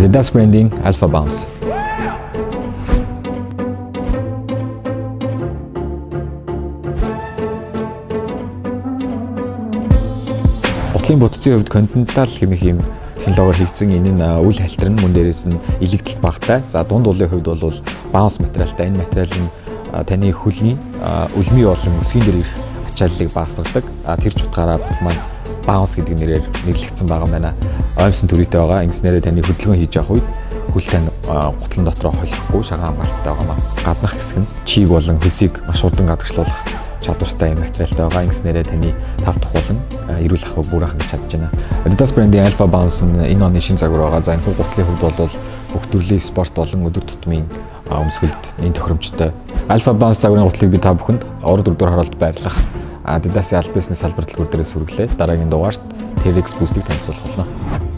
Adidas branding Alpha Bounce. Гутлын бүтцийн хувьд континентал хэмэх юм технологиор хийгдсэн энэ нь үл хальтрын мөн дээрээс нь илэгдэл багтай. За дунд уулын хувьд бол bounce материалтай. Энэ материал нь таны хөлний үлмий болон өсгийн дээр ирэх ачааллыг багасгадаг. Тэр ч утгаараа маань bounce гэдэг нэрээр нэрлэгдсэн байгаа юм байна. Оймсон төрөйтэй байгаа. Ингэснээрээ таны хөдөлгөөн хийж явах үед хөл тань гутлан дотроо холихгүй шагаан хамгаалалттай байгаа маа. Гаднах хэсэг нь чийг болон хөлсийг маш хурдан гадагшлуулах чадвартай материалтай байгаа. Ингэснээрээ таны тав болон эрүүл ахуй бүр хангаж чадж байна. Adidas брендийн Alpha Bounce нь энэ оны шинэ загвар байгаа. За энэ гутлын хувьд бол бүх төрлийн спорт болон өдөр тутмын өмсгөлд энэ тохиромжтой. Alpha Bounce загварын гутлыг би та бүхэнд урд өдөр хараалт байрлах Adidas-ийн аль бизнес салбар дэлгүүр дээрээ сүргэлээ. Дараагийн дугаарт TRX Boost-ийг танилцуулах болно.